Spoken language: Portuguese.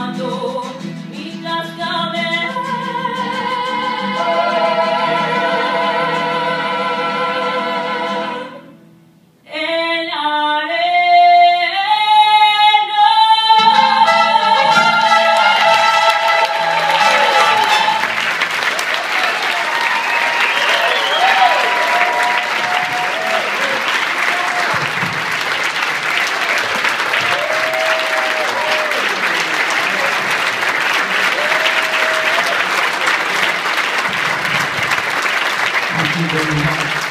my door. Obrigado.